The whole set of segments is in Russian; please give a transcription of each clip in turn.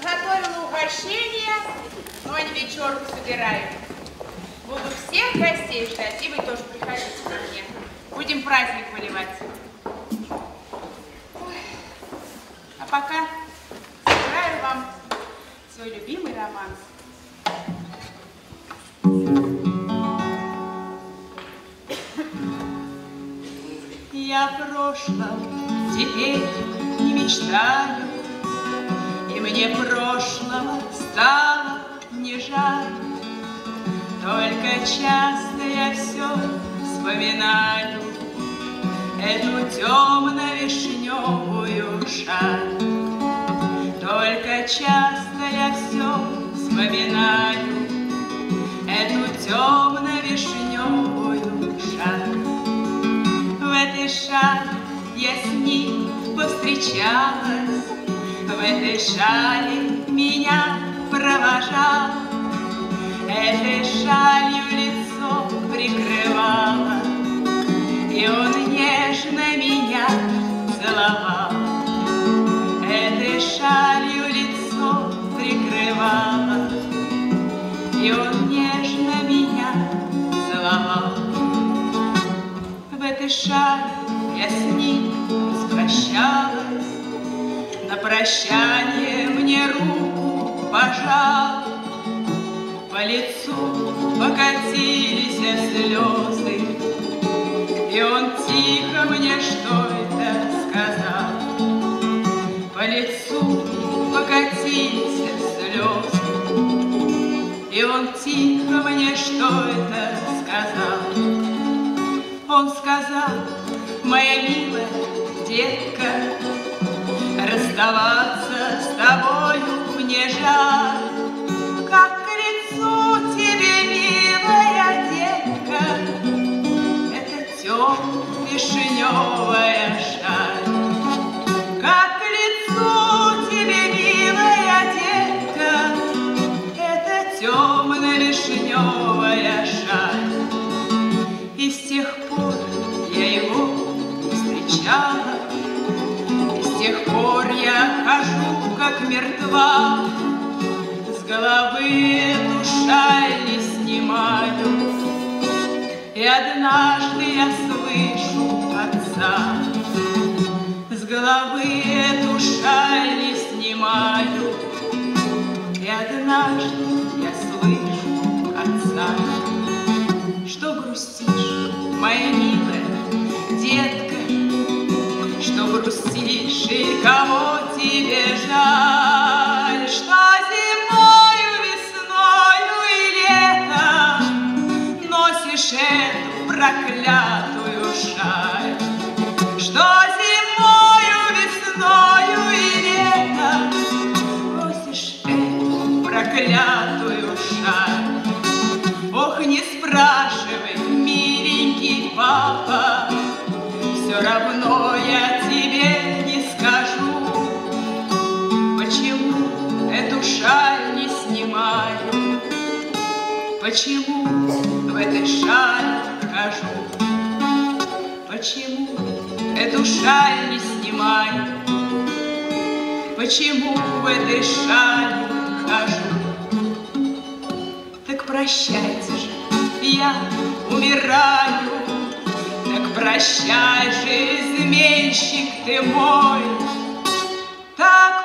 Заготовила угощение, но они вечерку собирают. Буду всех гостей ждать, и вы тоже приходите ко мне. Будем праздник выливать. А пока сыграю вам свой любимый романс. Я о прошлом теперь не мечтаю, мне прошлого стало не жаль. Только часто я все вспоминаю Эту темно-вишневую шаль. Только часто я все вспоминаю Эту темно-вишневую шаль. В этой шале я с ним повстречалась, этой шале меня провожал, Этой шалью лицо прикрывала, И он нежно меня целовал. Этой шалью лицо прикрывала, И он нежно меня целовал. В этой шале я с ним прощание мне руку пожал. По лицу покатились слезы, И он тихо мне что это сказал. По лицу покатились слезы, И он тихо мне что это сказал. Он сказал, моя милая детка, Расставаться с тобою мне жаль. Как к лицу тебе, милая детка, Это темно-вишневая шаль. Как к лицу тебе, милая детка, Это темно-вишневая шаль. И с тех пор я его встречала, тех пор я хожу, как мертва, С головы душа не снимаю. И однажды я слышу отца, С головы душа не снимаю. И однажды я слышу отца, что грустишь, моя милая грустишь и кого тебе жаль, Что зимою, весною и летом Носишь эту проклятую шаль, Что зимою, весною и летом Носишь эту проклятую Почему эту шаль не снимаю, Почему в этой шаль хожу. Так прощайте же, я умираю, Так прощай же, изменщик ты мой. Так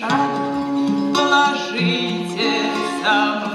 шаг положите со мной.